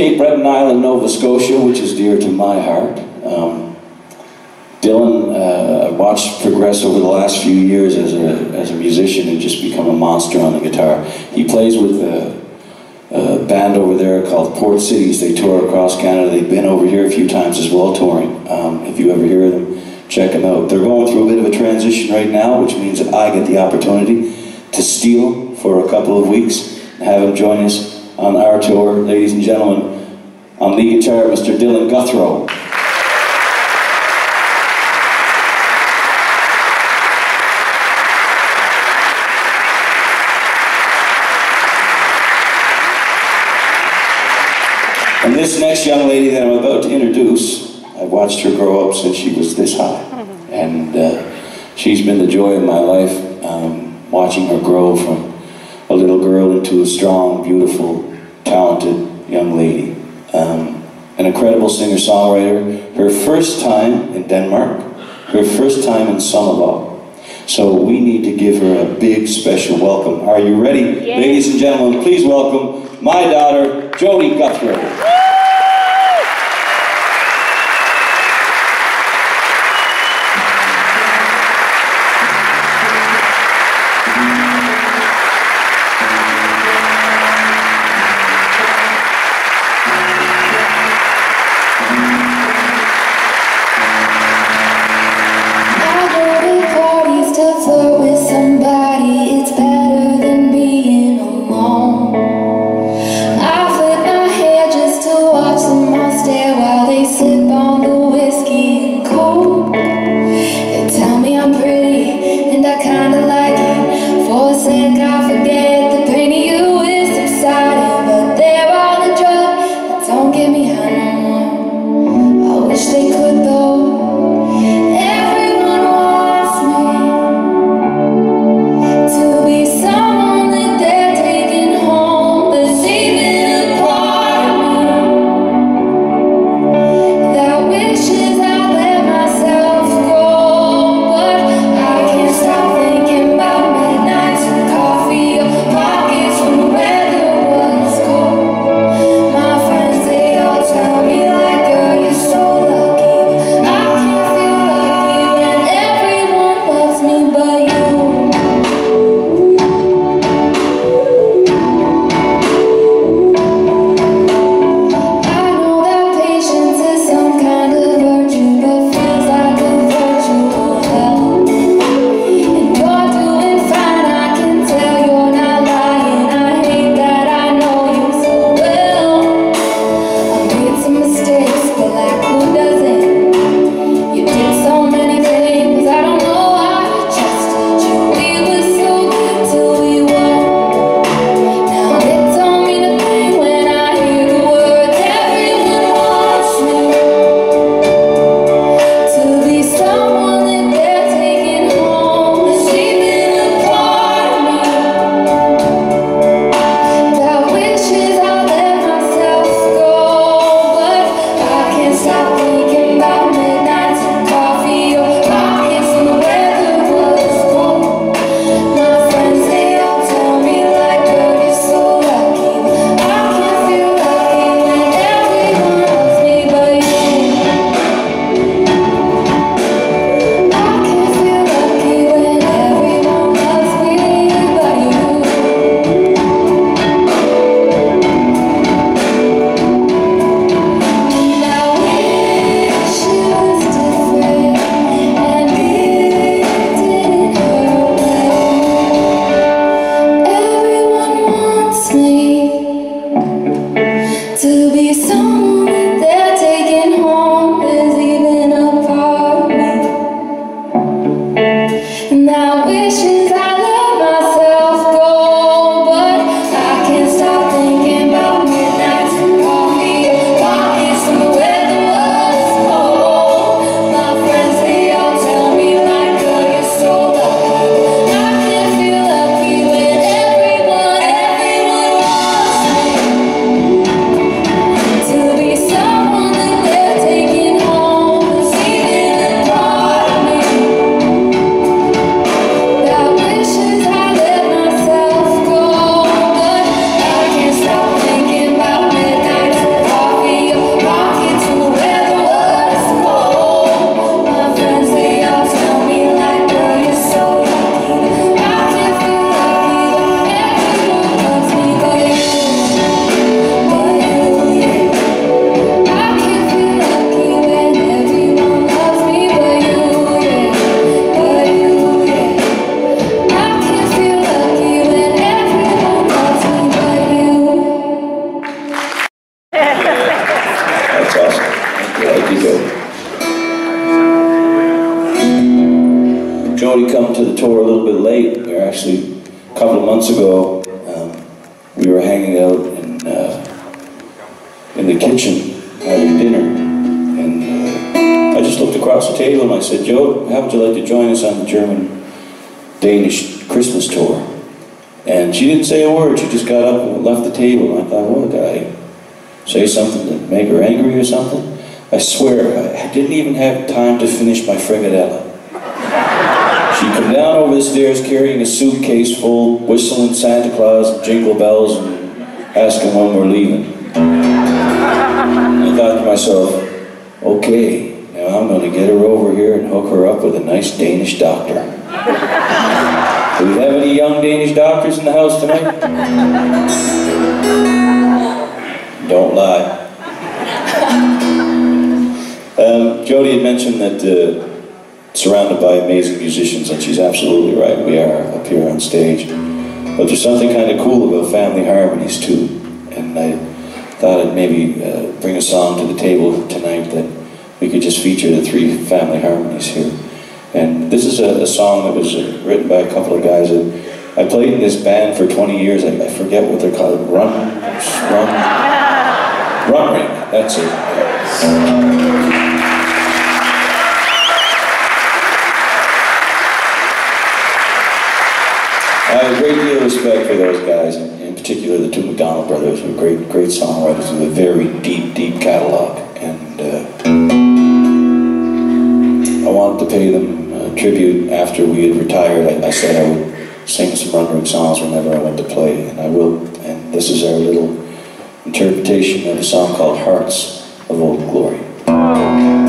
Cape Breton Island, Nova Scotia, which is dear to my heart. Um, Dylan, uh, watched progress over the last few years as a, as a musician and just become a monster on the guitar. He plays with a, a band over there called Port Cities. They tour across Canada. They've been over here a few times as well touring. Um, if you ever hear them, check them out. They're going through a bit of a transition right now, which means that I get the opportunity to steal for a couple of weeks and have him join us on our tour. Ladies and gentlemen, on the guitar, Mr. Dylan Guthro. And this next young lady that I'm about to introduce, I've watched her grow up since she was this high. And uh, she's been the joy of my life, um, watching her grow from a little girl into a strong, beautiful, talented young lady. Um, an incredible singer-songwriter, her first time in Denmark, her first time in Sonnevall. So we need to give her a big special welcome. Are you ready? Yes. Ladies and gentlemen, please welcome my daughter, Jodi Guthro. be some That's awesome. Thank you. Thank Jodi come to the tour a little bit late. We were actually, a couple of months ago, um, we were hanging out in, uh, in the kitchen having dinner. And uh, I just looked across the table and I said, Joe, how would you like to join us on the German Danish Christmas tour? And she didn't say a word. She just got up and left the table. And I thought, what a guy say something to make her angry or something? I swear, I didn't even have time to finish my frigadella. She'd come down over the stairs carrying a suitcase full, whistling Santa Claus and jingle bells and asking when we're leaving. I thought to myself, okay, now I'm going to get her over here and hook her up with a nice Danish doctor. Do we have any young Danish doctors in the house tonight? Don't lie. Um, Jodi had mentioned that uh, surrounded by amazing musicians, and she's absolutely right. We are up here on stage. But there's something kind of cool about family harmonies too. And I thought I'd maybe uh, bring a song to the table tonight that we could just feature the three family harmonies here. And this is a, a song that was uh, written by a couple of guys that I played in this band for 20 years. I, I forget what they're called. Run, run, ring. That's it. I have a great deal of respect for those guys, in particular the two Macdonald brothers, who are great, great songwriters with a very deep, deep catalog. And uh, I wanted to pay them uh, tribute after we had retired. I, I, said I would sing some Run songs whenever I went to play, and I will. And this is our little interpretation of a song called Hearts of Olden Glory. Oh.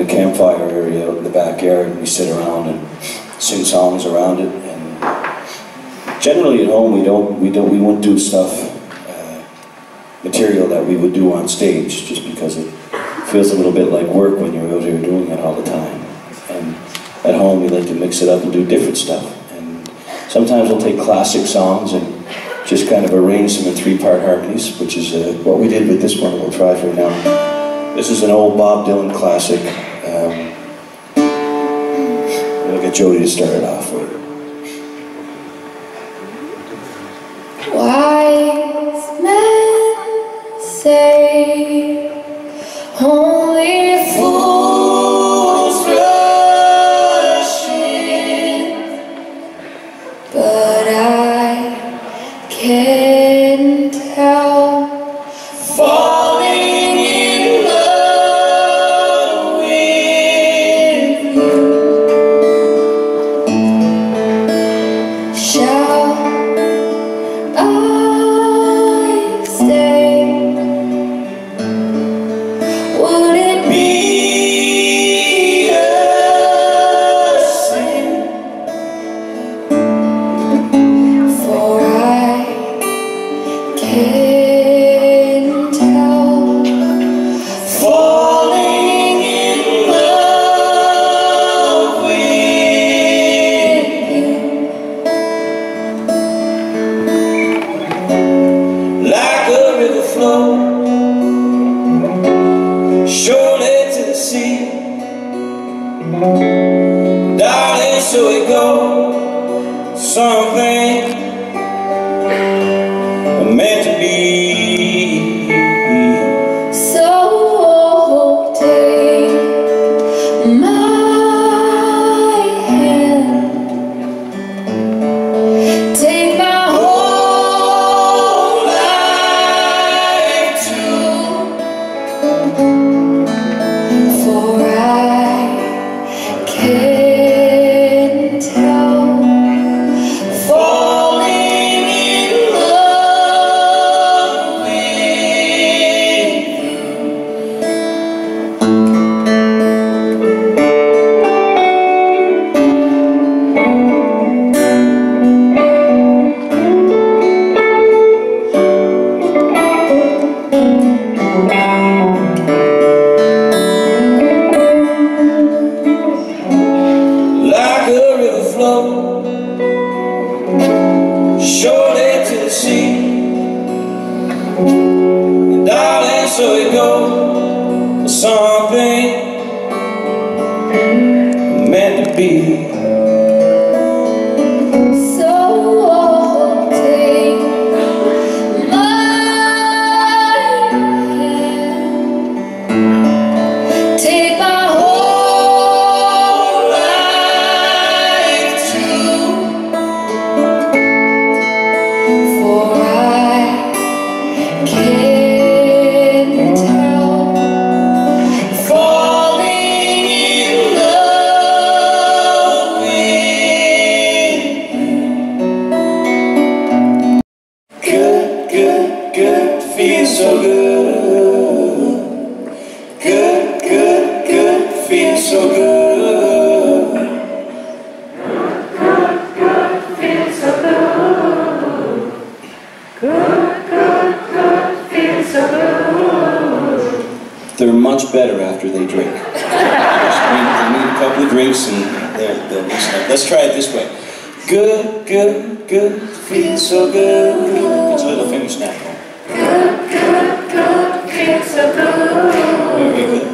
Kind of campfire area in the backyard, and we sit around and sing songs around it. And generally, at home, we don't, we don't, we won't do stuff, uh, material that we would do on stage, just because it feels a little bit like work when you're out here doing it all the time. And at home, we like to mix it up and do different stuff. And sometimes we'll take classic songs and just kind of arrange them in three-part harmonies, which is uh, what we did with this one. We'll try for now. This is an old Bob Dylan classic. Get Jodi to start it off with. Wise men say much better after they drink. Just need, a couple of drinks and they'll loosen up. Let's try it this way. Good, good, good, feels so good. It's a little finger snap. Very good. good, feels so good. Very Good,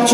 weekends,